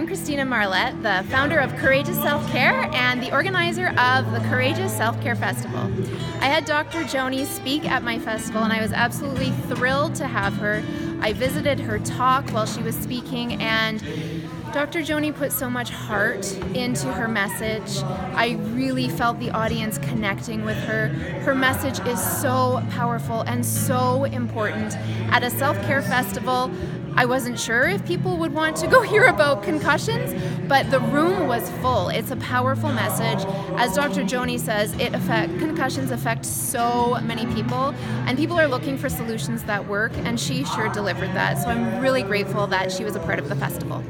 I'm Christina Marlett, the founder of Courageous Self Care and the organizer of the Courageous Self Care Festival. I had Dr. Joanny speak at my festival, and I was absolutely thrilled to have her. I visited her talk while she was speaking, and Dr. Joanny put so much heart into her message. I really felt the audience connecting with her. Her message is so powerful and so important. At a self care festival, I wasn't sure if people would want to go hear about concussions, but the room was full. It's a powerful message. As Dr. Joanny says, it affect concussions affect so many people, and people are looking for solutions that work, and she sure delivered that. So I'm really grateful that she was a part of the festival.